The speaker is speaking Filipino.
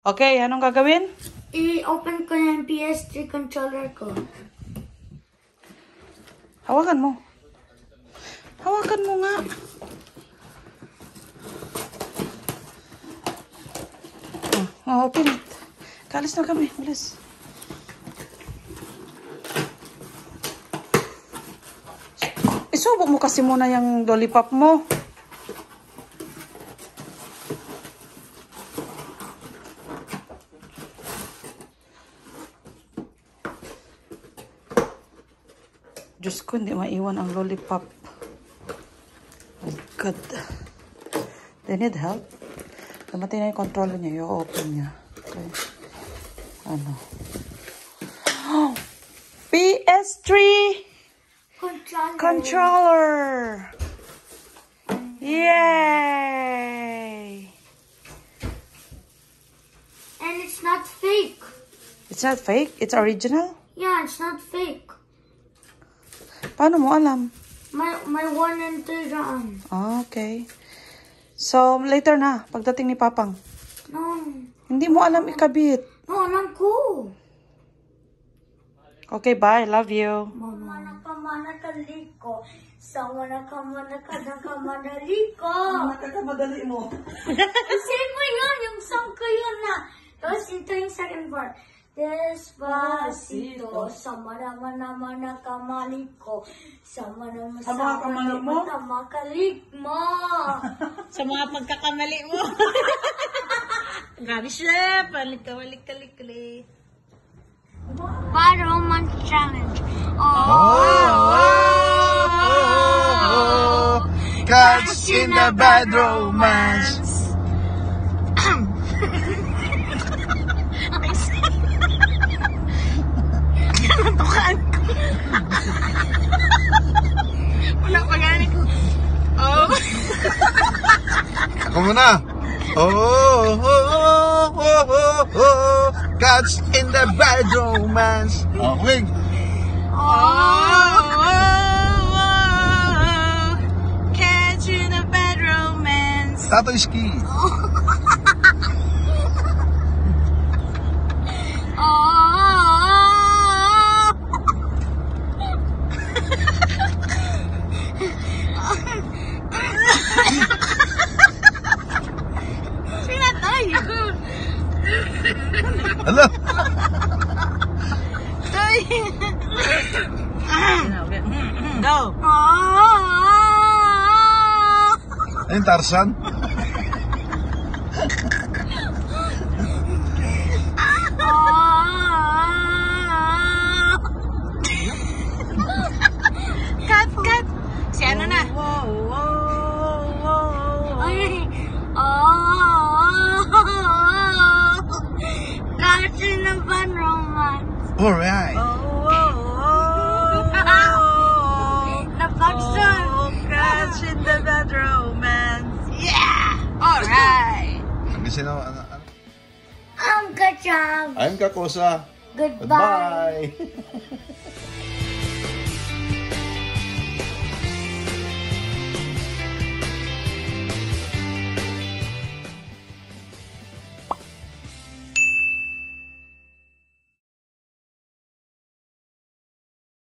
Okay, anong gagawin? I-open ko yung PS3 controller ko. Hawakan mo. Hawakan mo nga. Oh, open it. Kalis na kami. Bilis. Isubok mo kasi muna yung lollipop mo. Diyos ko, hindi maiwan ang lollipop. Oh God. They need help. Dumating na yung controller niya. I-open niya. Okay. Ano? Oh! PS3 Controller. controller! Yay! And it's not fake. It's not fake? It's original? Yeah, it's not fake. Paano mo alam? My my one and two dyan. Ah, Okay. So, later na, pagdating ni Papang. No. Hindi mo alam ikabit. No, alam ko. Okay, bye. Love you. Mama na ka mana ka liko. Sama na ka mana ka na ka mana liko. Nakakamadali mo. Kasi mo yun, yung song ko yun na. Tapos ito yung second part. Despacito, sama naman naman na kamalik ko. Sama naman Sa mga kamalik mo? Sa makalik mo. sa mga pagkakamali mo. Grabe siya. Balik ka, balik ka, balik ka. Bad Romance Challenge. Oh, catch in the bad romance. Ako muna. Oh, oh, oh, oh, oh, oh, catch in the bad romance. Okay. Oh, oh, oh, oh, catch you in a bad romance. Tato ski. Oh. Ala. Ay. Go. Ini Tarsan. Romance. Alright. Napagsan. Catch in the bad romance. Yeah! Alright. Ang sino, ano, ano? Ang kachab. I'm Kakosa. Goodbye. Goodbye.